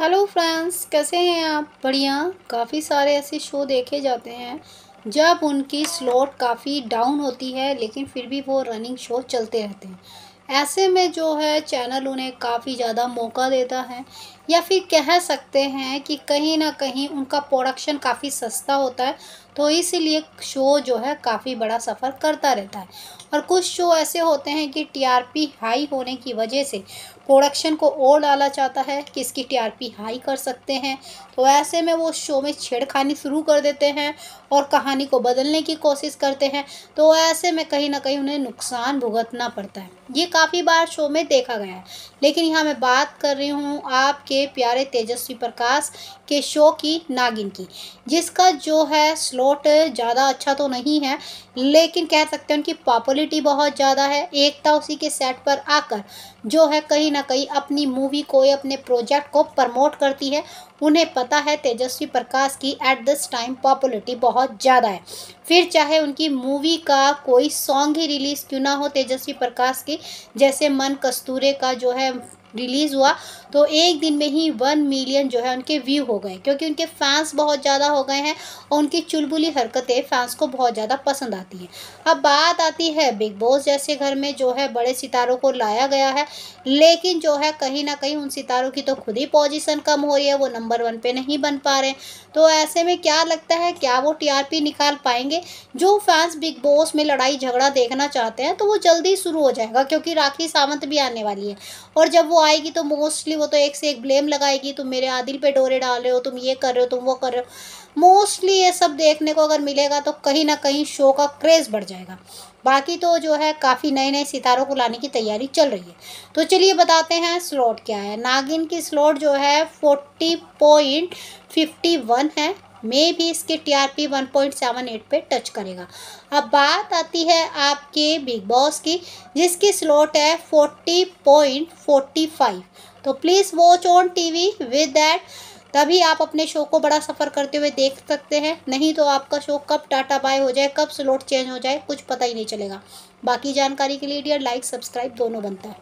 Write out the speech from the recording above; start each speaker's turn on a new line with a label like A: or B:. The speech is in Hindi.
A: हेलो फ्रेंड्स, कैसे हैं आप? बढ़िया। काफ़ी सारे ऐसे शो देखे जाते हैं, जब उनकी स्लॉट काफ़ी डाउन होती है, लेकिन फिर भी वो रनिंग शो चलते रहते हैं। ऐसे में जो है चैनल उन्हें काफ़ी ज़्यादा मौका देता है, या फिर कह सकते हैं कि कहीं ना कहीं उनका प्रोडक्शन काफ़ी सस्ता होता है तो इसीलिए शो जो है काफ़ी बड़ा सफ़र करता रहता है। और कुछ शो ऐसे होते हैं कि टीआरपी हाई होने की वजह से प्रोडक्शन को और डाला चाहता है, कि इसकी टीआरपी हाई कर सकते हैं। तो ऐसे में वो शो में छेड़खानी शुरू कर देते हैं और कहानी को बदलने की कोशिश करते हैं तो ऐसे में कहीं ना कहीं उन्हें नुकसान भुगतना पड़ता है। ये काफ़ी बार शो में देखा गया है। लेकिन यहाँ मैं बात कर रही हूँ आपके प्यारे तेजस्वी प्रकाश के शो की, नागिन की, जिसका जो है स्लॉट ज़्यादा अच्छा तो नहीं है, लेकिन कह सकते हैं उनकी पॉपुलरिटी बहुत ज़्यादा है। एकता उसी के सेट पर आकर जो है कहीं ना कहीं अपनी मूवी को या अपने प्रोजेक्ट को प्रमोट करती है। उन्हें पता है तेजस्वी प्रकाश की एट दिस टाइम पॉपुलरिटी बहुत ज़्यादा है। फिर चाहे उनकी मूवी का कोई सॉन्ग ही रिलीज़ क्यों ना हो तेजस्वी प्रकाश की जैसे मन कस्तूरे का जो है रिलीज़ हुआ तो एक दिन में ही वन मिलियन जो है उनके व्यू हो गए, क्योंकि उनके फैंस बहुत ज़्यादा हो गए हैं और उनकी चुलबुली हरकतें फैंस को बहुत ज़्यादा पसंद आती हैं। अब बात आती है बिग बॉस जैसे घर में जो है बड़े सितारों को लाया गया है, लेकिन जो है कहीं ना कहीं उन सितारों की तो खुद ही पोजिशन कम हो रही है, वो नंबर वन पर नहीं बन पा रहे तो ऐसे में क्या लगता है, क्या वो टीआरपी निकाल पाएँगे? जो फैंस बिग बॉस में लड़ाई झगड़ा देखना चाहते हैं तो वो जल्दी शुरू हो जाएगा, क्योंकि राखी सावंत भी आने वाली है। और जब वो आएगी तो मोस्टली वो तो एक से एक ब्लेम लगाएगी, तुम मेरे आदिल पे डोरे डाल रहे हो, तुम ये कर रहे हो, तुम वो कर रहे हो। मोस्टली ये सब देखने को अगर मिलेगा तो कहीं ना कहीं शो का क्रेज़ बढ़ जाएगा। बाकी तो जो है काफ़ी नए नए सितारों को लाने की तैयारी चल रही है। तो चलिए बताते हैं स्लॉट क्या है। नागिन की स्लॉट जो है फोर्टी पॉइंट फिफ्टी वन है। मे भी इसके टी आर पी टच करेगा। अब बात आती है आपके बिग बॉस की, जिसकी स्लॉट है फोर्टी पॉइंट फोर्टी फाइव तो please watch on TV with that तभी आप अपने शो को बड़ा सफ़र करते हुए देख सकते हैं। नहीं तो आपका शो कब टाटा बाय हो जाए, कब स्लॉट चेंज हो जाए, कुछ पता ही नहीं चलेगा। बाकी जानकारी के लिए डियर लाइक सब्सक्राइब दोनों बनता है।